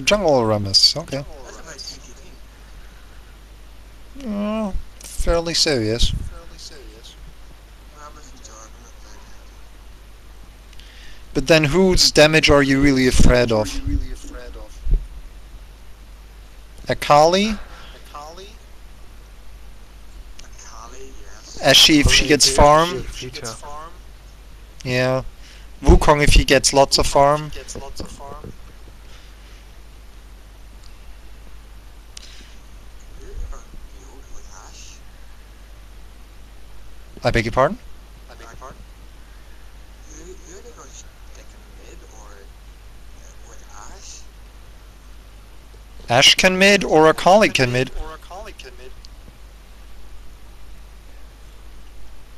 Jungle Rammus, okay. Uh, fairly serious. But then whose damage are you really afraid of? Akali? Ashe if she gets farm. Yeah. Wukong if he gets lots of farm? Gets lots of farm. Who are build with Ashe? I beg your pardon? I beg your pardon? Who, who are they going to stick in mid or uh, with Ashe? Ashe can mid or Akali can mid. Or Akali can mid.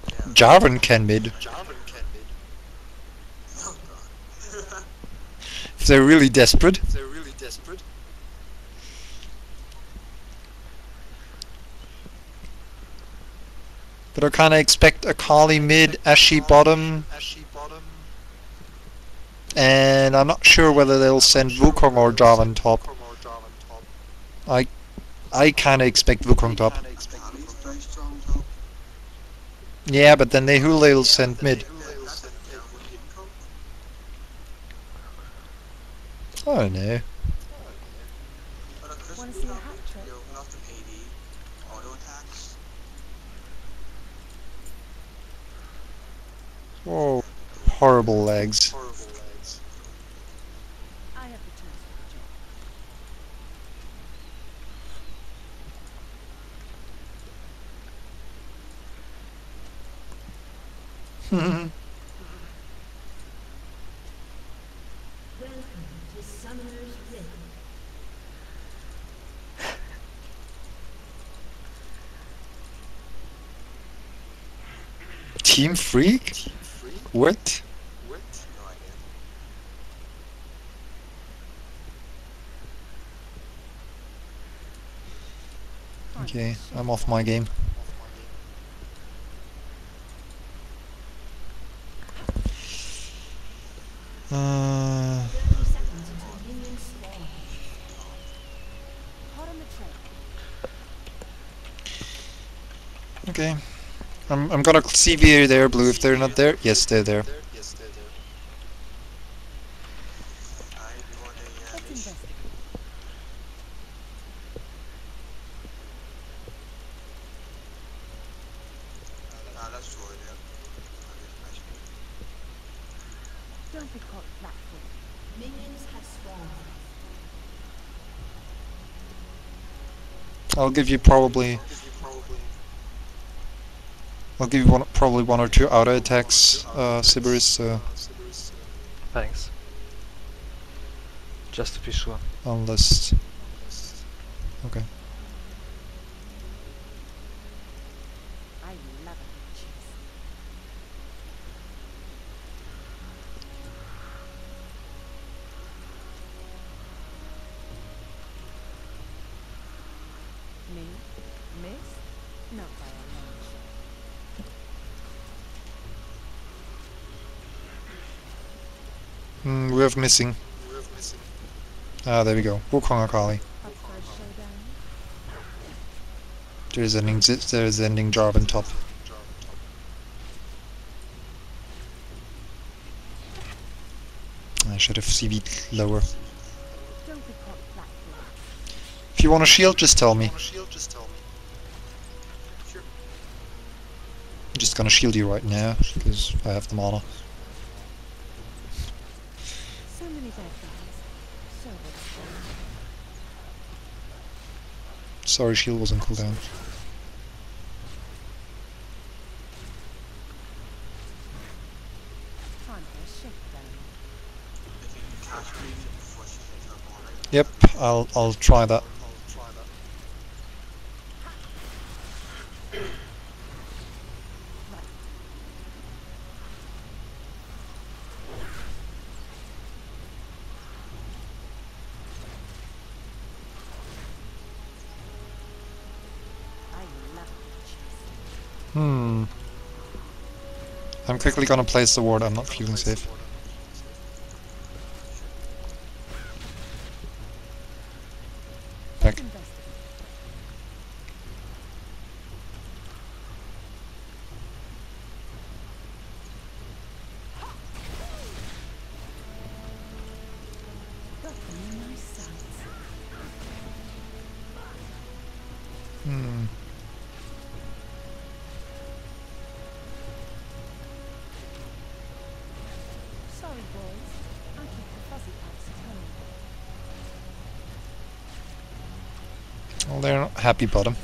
Yeah. Jarvan can mid. Jarvan can mid. Oh god. If they're really desperate. They're really desperate. But I kinda expect Akali mid, Ashe bottom, and I'm not sure whether they'll send Wukong or Jarvan top. Top. I kinda expect Wukong top. Yeah, but then Nehule send mid. I don't know. But a Chris Wanna would see a not hat be- trick? you know, we'll have to AD auto attacks. Whoa. Horrible legs. Horrible legs. I have the tools for the job. Welcome to Summoner's Rift. Team Freak? What? What? No idea. Okay, I'm off my game. Uh, 30 seconds until minions spawn. Hot on the trail. okay. I'm, gonna if they're blue. If they're not there, yes, they're there. There. I'll give you probably I'll give you one, probably one or two auto attacks, uh, Sybaris, so uh, Thanks. Just to be sure. unless, okay. I love it. Cheese. Me? Miss? Not by Have missing. Ah, there we go. Wukong Akali. A? There's an exi- there's ending Jarvan top. I should have CV'd lower. If you want a shield, just tell me. I'm just gonna shield you right now, because I have the mana. So many bad guys. So little fun. Sorry, shield was on cooldown. Yep, I'll I'll try that. I'll try that. I love it. Cheese. Hmm. I'm quickly gonna place the ward. I'm not feeling safe. Happy bottom.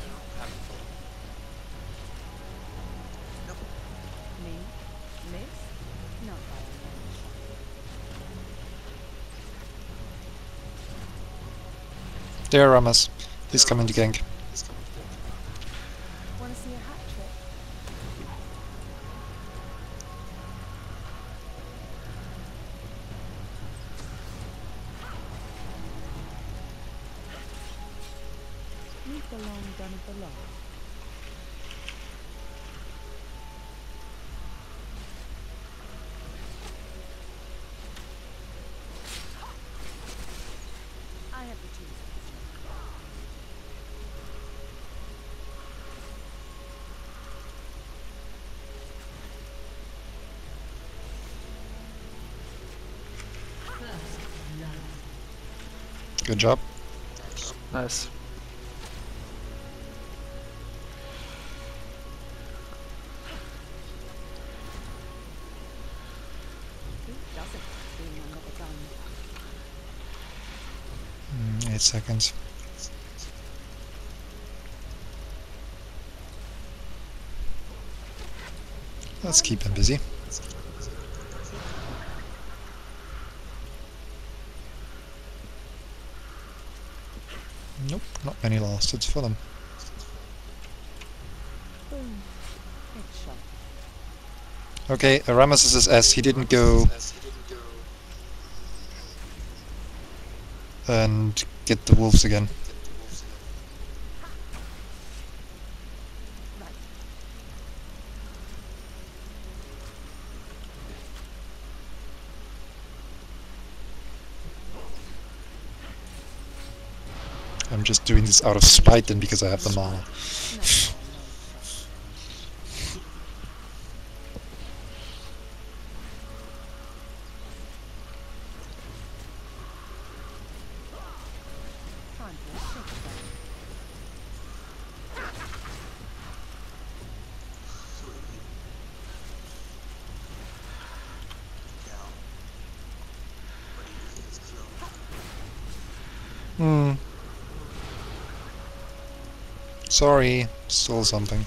There, Rammus. He's coming to gank. Good job. Nice. Who doesn't being under the gun? Mm, eight seconds. Let's keep him busy. Nope, not many lasted for them. Okay, Aramis is S. He didn't go and get the wolves again. Right. I'm just doing this out of spite and because I have the mana. No, Sorry, stole something.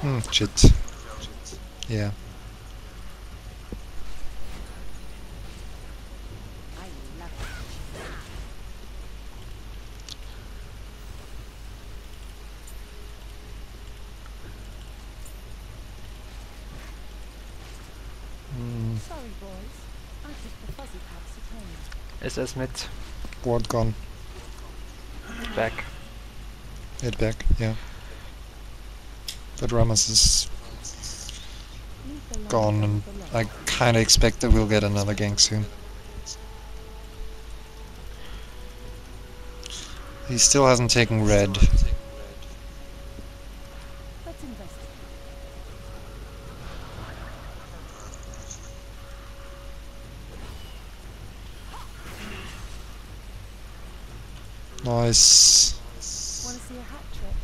Hmm, shit. Yeah. I love it. Hmm, Sorry, boys. I took the fuzzy packs at home. SS mid. ward gone. Back. Head back, yeah. But Rammus is Meet the long gone and of the law. I kinda expect that we'll get another gank soon. He still hasn't taken red. Let's investigate. Nice. Wanna see a hat trick?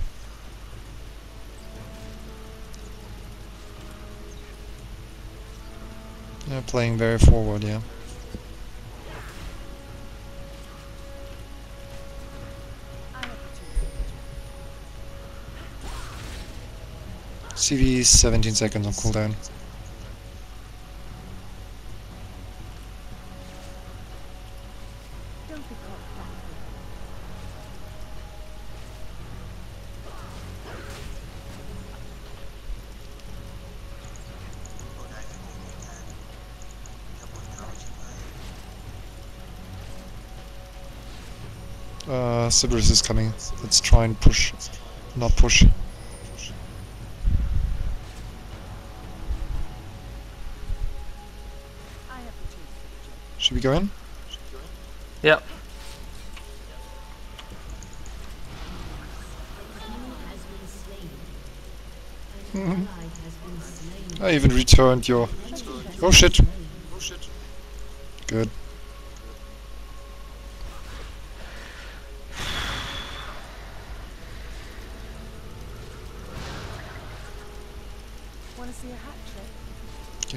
Yeah, playing very forward, yeah. I have the choose. CV is 17 seconds on cooldown. Sybaris is coming. Let's try and push. Not push. I have the choose. Should we go in? Yep. Enemy has been slain. An ally has been slain. I even returned your... Oh shit. Good. Getting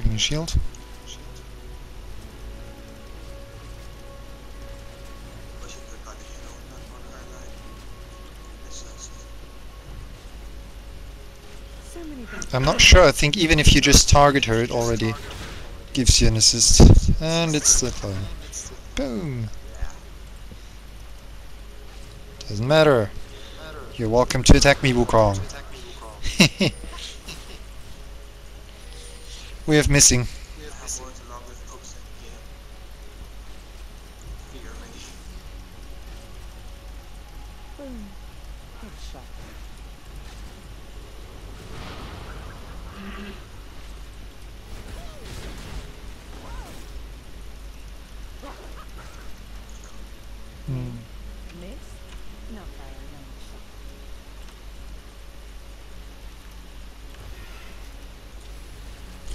a shield. Pushing good by the hill on, on her line. This sucks. So many bad I'm not sure, I think even if you just target her, it already gives you an assist. And it's the phone. Boom! Doesn't matter. You're welcome to attack me, Wukong. we have missing. I have worked along with Cooks and game. Fear me. boom. Headshot. Hmm. Miss. Not by a long shot.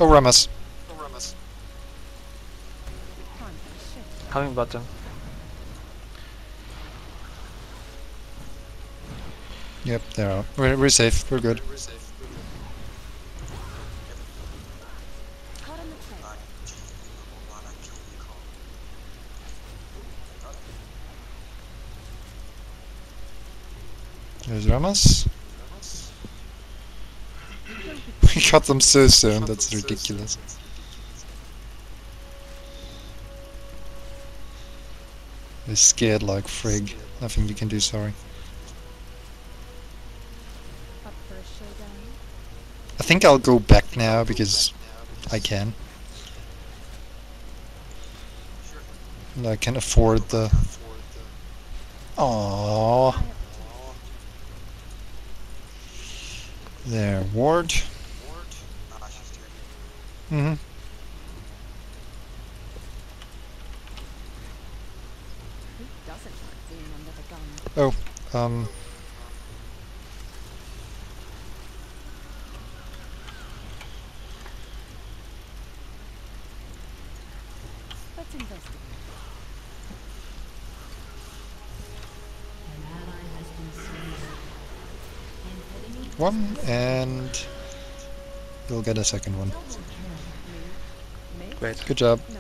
Oh, for a shift. Coming bottom. Yep, there are. We're, we're safe. We're good. Caught on the trail. I genuinely will wanna kill you, Cole. There's Rammus. We got them so soon, that's ridiculous. They're scared like frig. Nothing you can do, sorry. Up for a showdown. I think I'll go back now because I can. And I can afford the. Aww. Eye up to There, ward. Mm-hmm. Who doesn't like being under the gun? Oh, um. Let's investigate. An ally has been slain. An enemy One, and. You'll get a second one. Great. Good job. A.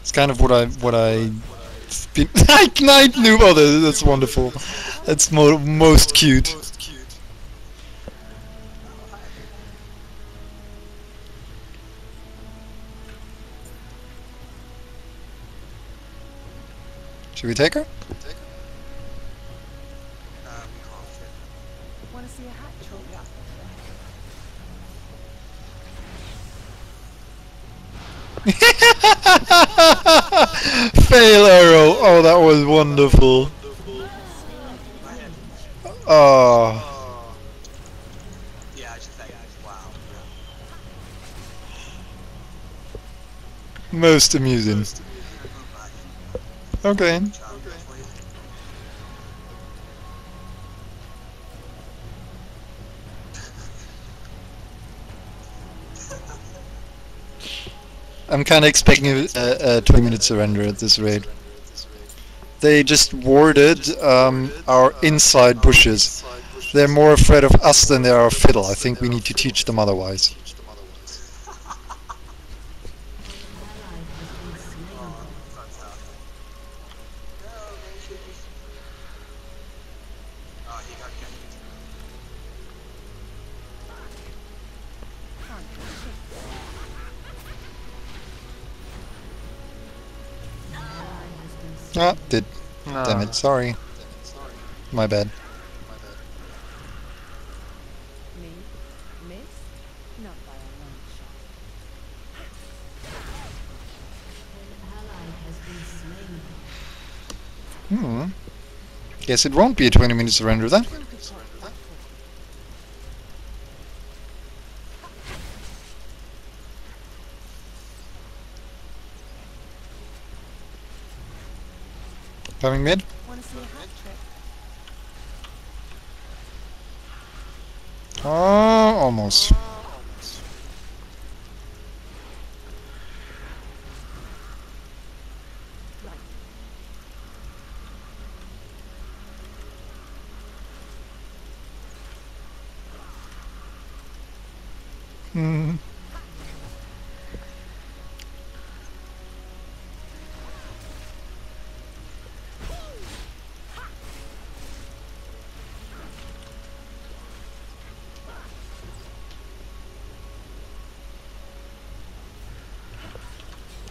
It's kind of what I what I been Ignite noob. Oh, that- that's wonderful. That's mo- most cute. Should we take her? Want to see a hat trick? Fail arrow. Oh, that was wonderful. Oh. Yeah, I just like, wow. most amusing. Okay. I'm kind of expecting a, a, a 20 minute surrender at this rate. They just warded um, our inside bushes. They're more afraid of us than they are of Fiddle. I think we need to teach them otherwise. Ah, did. No. Damn it. Sorry. My bad. Me. Miss. Not by a long shot. An ally has been slain. Hmm. Guess it won't be a 20 minute surrender then. Don't be caught flat-footed. Coming mid. Want to see a hat trick? Oh, almost.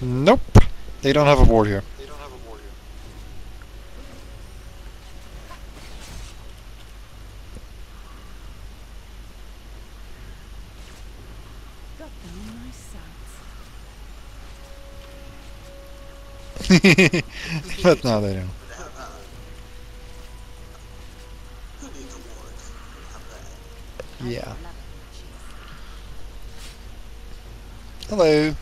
Nope. They don't have a ward here. Got them in my sights. but no, they don't. But, who needs a ward? How bad? Yeah. Love it, cheese. Hello.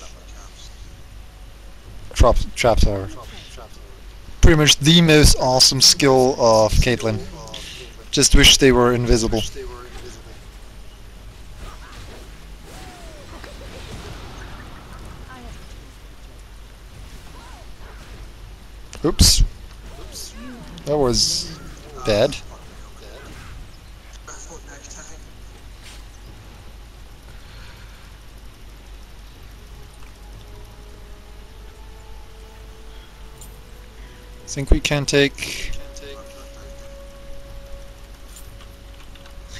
Not my chops. Trap, traps are pretty much the most awesome skill of Caitlyn. Just wish they were invisible. Think we can take.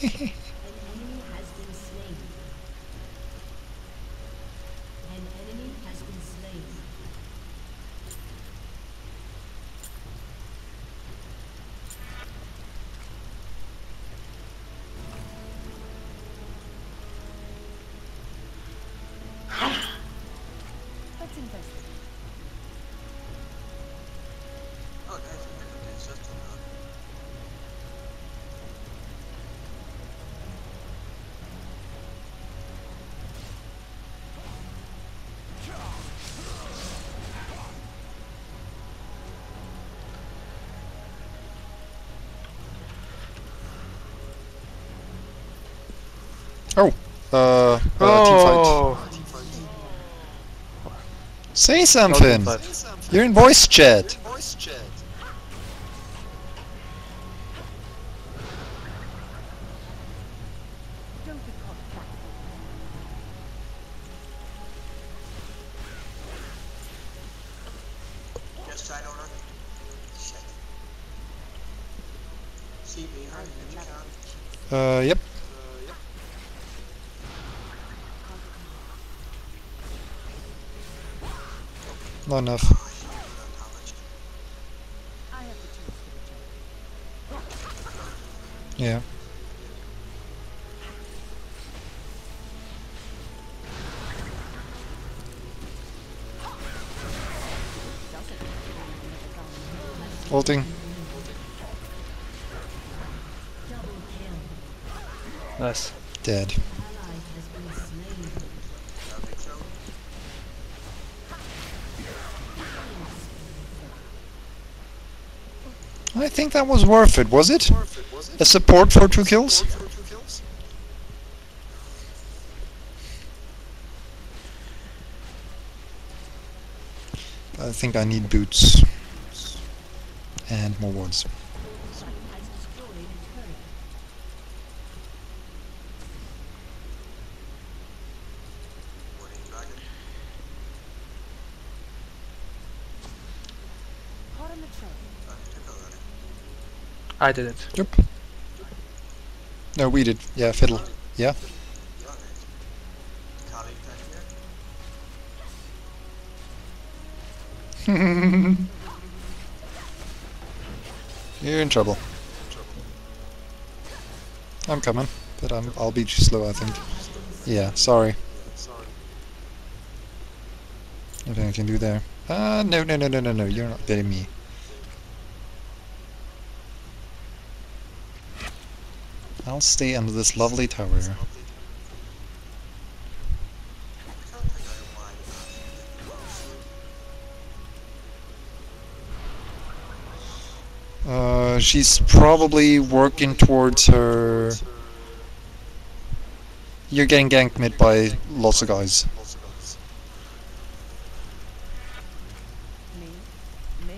Uh. uh Oh! Say something. teamfight. You're in voice chat. Don't be caught flat-footed. Yes, side owner. Shit. See behind you, count. Uh. Yep. Not enough. Oh, she didn't know knowledge. I have the tools for the job. Yeah. Doesn't matter when I'm Ulting. Nice. Dead. Think that was worth it, was it? A support for two kills? I think I need boots. And more wards. Has destroyed a turret. Warning dragon. Hot on the trail. Uh, took over. I did it. Yep. No, we did. Yeah, fiddle. Yeah. You're in trouble. I'm coming, but I'm, I'll beat you slow, I think. Yeah, sorry. Nothing I can do there. Ah, no, no, no, no, no, no, you're not getting me. Stay under this lovely tower. Uh, she's probably working towards her... You're getting ganked mid by lots of guys. Me? Miss?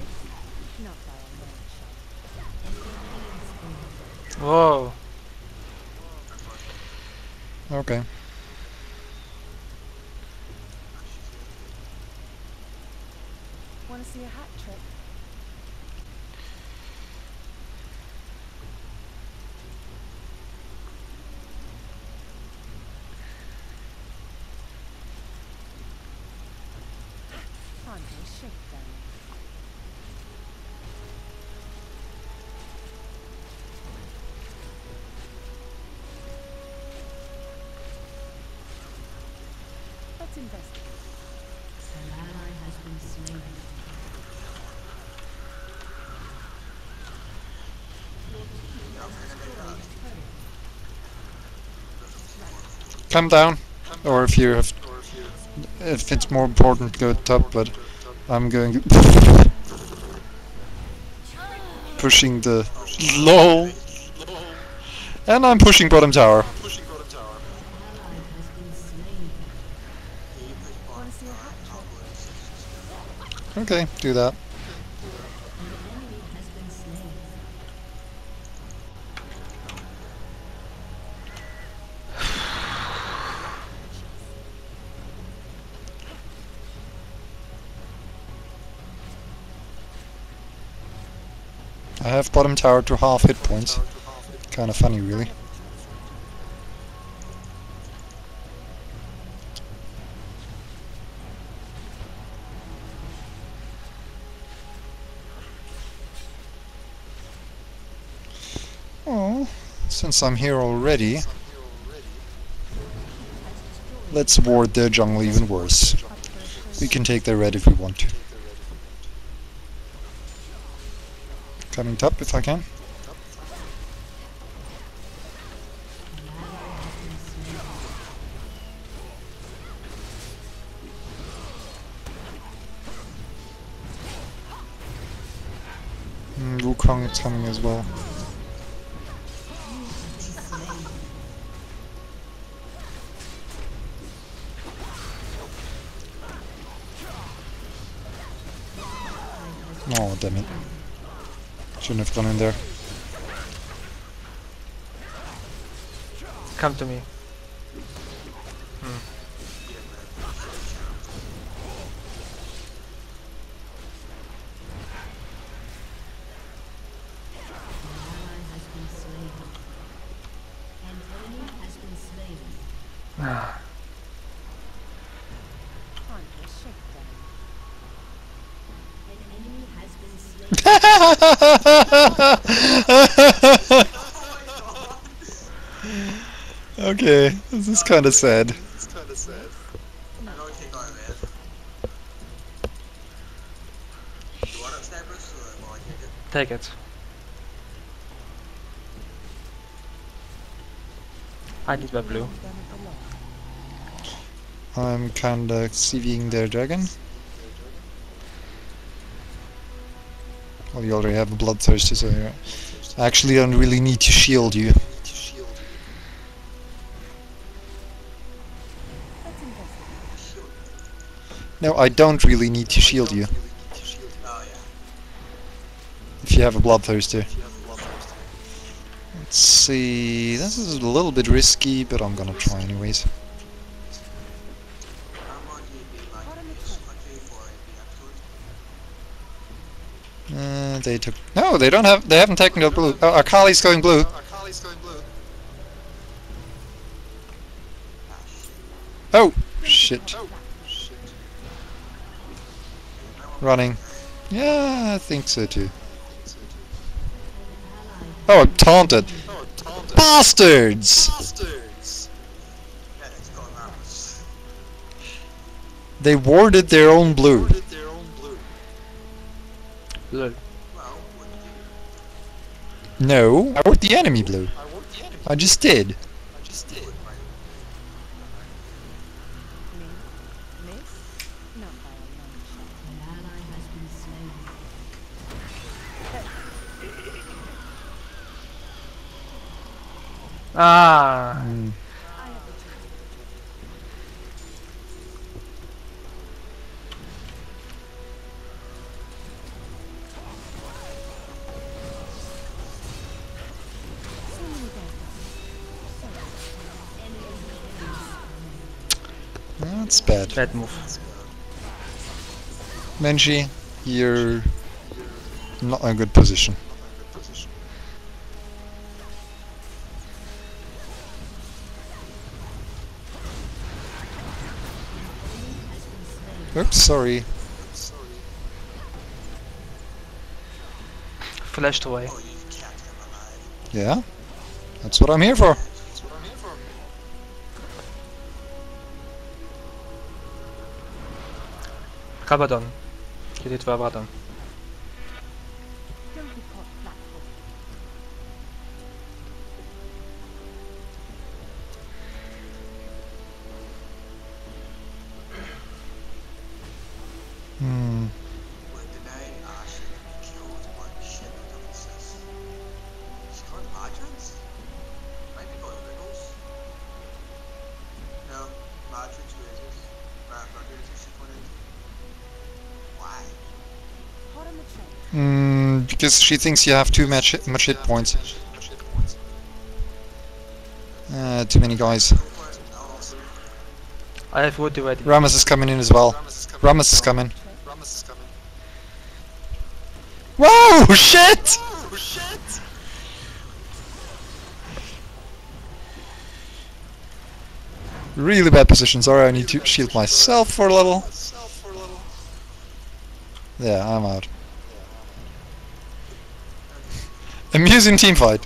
Not by a long shot. An enemy has been Whoa. Okay. Want to see a hat trick? Andre shakedown. Let's investigate. An ally has been slain. Come down. Or if you have, if it's more important, go top. But I'm going pushing the low, and I'm pushing bottom tower. Okay, do been have bottom tower to half hit points. Kind of funny, really. Oh, since I'm here already, let's ward their jungle even worse. We can take their red if we want to. Coming top if I can. Mm, Wukong is coming as well. Shouldn't have gone in there. Come to me. Ally has been slain. An enemy has been slain. Andre shakedown. An enemy has been slain. okay, this is kind of sad. I know we take our red. You want upstairs or will I take it? Take it. I need my blue. I'm kinda CVing their dragon. Well, you already have a bloodthirsty, so you actually don't really need to shield you. No, I don't really need to shield you Oh if you have a bloodthirsty. Let's see. This is a little bit risky, but I'm gonna try anyways. Uh, they took. No, they don't have. They haven't taken the blue. Oh, Akali's going blue. Ah shit. Oh, Running. Yeah, I think so too. Oh, I'm taunted. Bastards! Bastards! They warded their own blue. blue. No, I warded the enemy blue. I just did. I just did. Ah. Mm. That's bad. Bad move. Menji, you're not in a good position. Oops, sorry. Flashed away. You've kept him alive. Yeah, that's what I'm here for. Rabadon. Kiedy dwa Rabadon. Because she thinks you have too much much hit points. Uh, too many guys. I have wood already. Rammus is coming in as well. Rammus is coming. Whoa! Shit! Really bad position. Sorry, I need to shield myself for a little. Yeah, I'm out. Amusing team fight.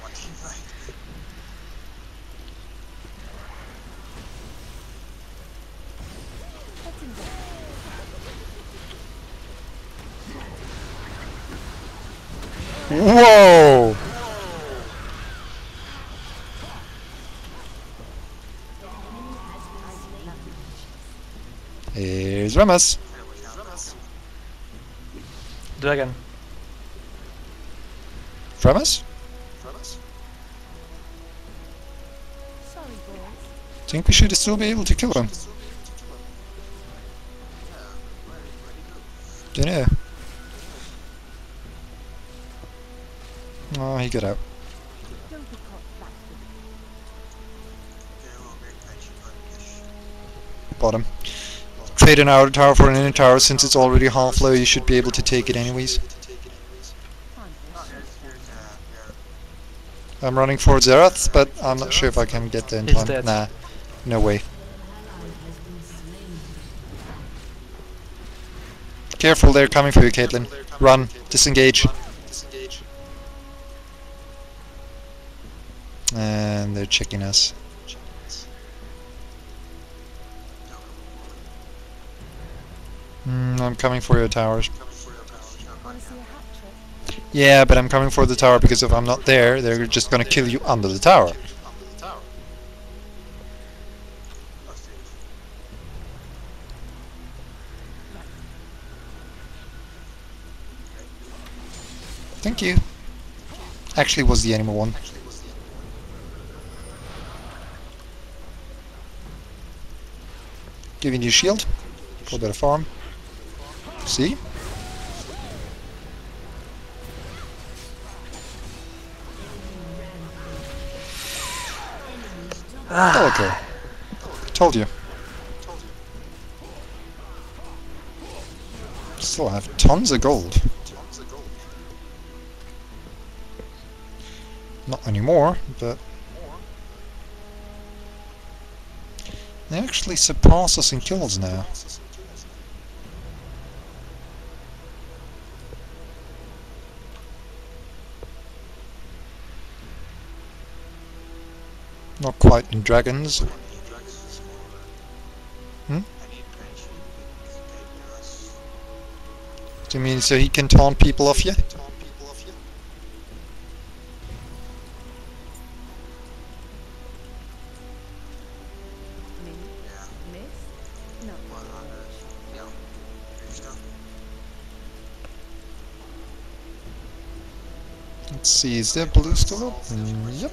what do you think? Let's invest. Whoa! Here's Dragon. Rammus? Sorry, boys. Think we should still be able to kill him. Dunno. Oh, ah, he got out. Don't be caught flat-footed. Get a little bit pension fund-ish. Bottom. Trade an outer tower for an inner tower. Since it's already half low, you should be able to take it anyways. Can't Oh, risk. here's, here's, uh, here. I'm running for Xerath, but I'm not sure if I can get there in He's time. dead. Nah, no way. Careful, they're coming for you, Caitlyn. Run, disengage. And they're checking us. Mm, I'm coming for your towers. Yeah, but I'm coming for the tower because if I'm not there, they're just gonna kill you under the tower. Thank you. Actually, was the animal one. Giving you shield for better farm. See? Ah. Oh, Double kill. Told you. Still have tons of gold. Not anymore, but they actually surpass us in kills now. In dragons. Hmm? Do you mean so he can taunt people off you? Min? Yeah, Miss? No. 100. Yeah. Here you. Let's see, is there blue still yep.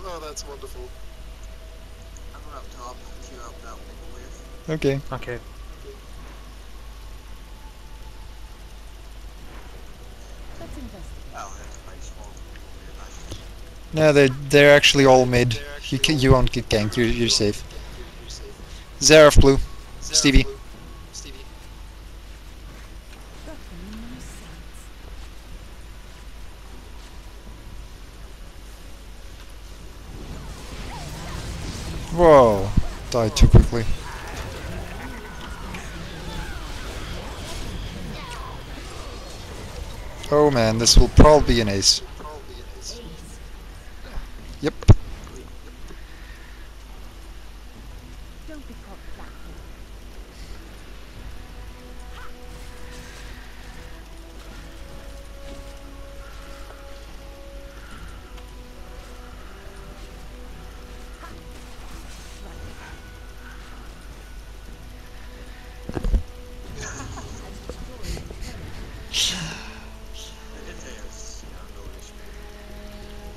Okay. Okay. Let's investigate. Oh, that's quite small. No, they they're actually all mid. You can, you won't get ganked. You're you're safe. Xerath blue. Stevie. Got them in my sights. Whoa. Died too quickly. Oh man, this will probably be an ace. Yep.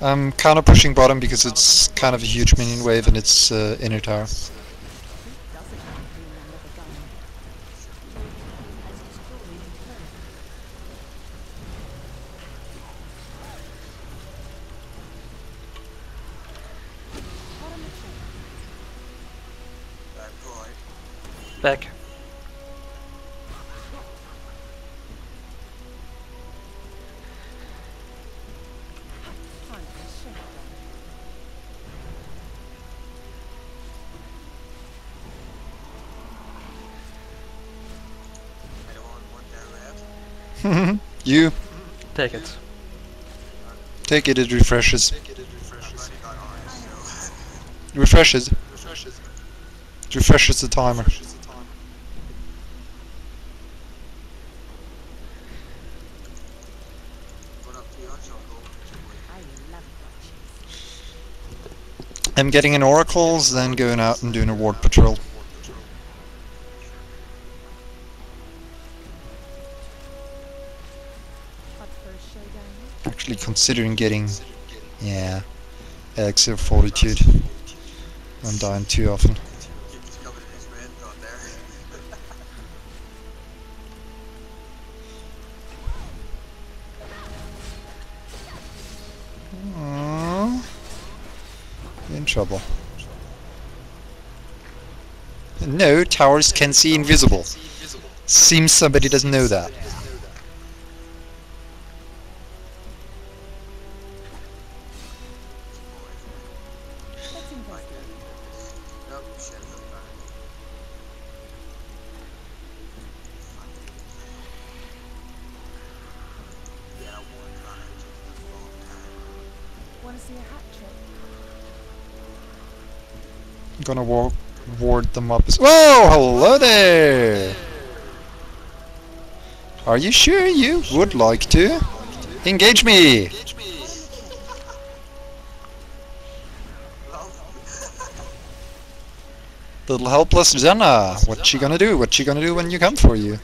I'm kind of pushing bottom because it's kind of a huge minion wave and it's uh, inner tower. Take it. take it, it refreshes. So. Refreshes. It refreshes the timer. I'm getting an oracles, then going out and doing a ward patrol. Considering getting, yeah, elixir fortitude. I'm dying too often. In trouble. No, towers can see invisible. Seems somebody doesn't know that. Gonna wa- ward them up. Whoa! Hello there! Are you sure you would like to? Engage me! Little helpless Zenna. What's she gonna do? What's she gonna do when you come for you?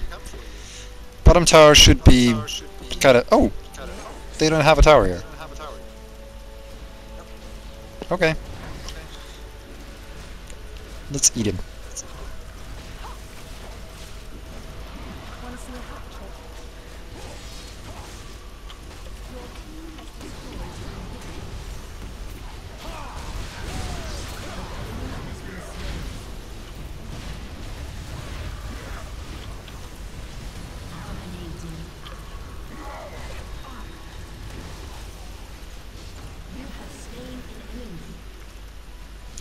Bottom tower should be kinda. Oh! They don't have a tower here. Okay. Slain eat him.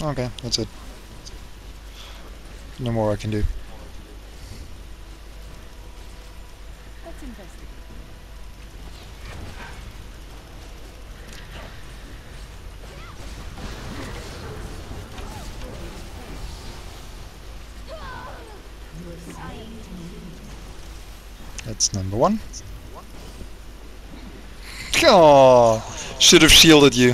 Okay, that's it. No more I can do. That's number one. Oh, should have shielded you.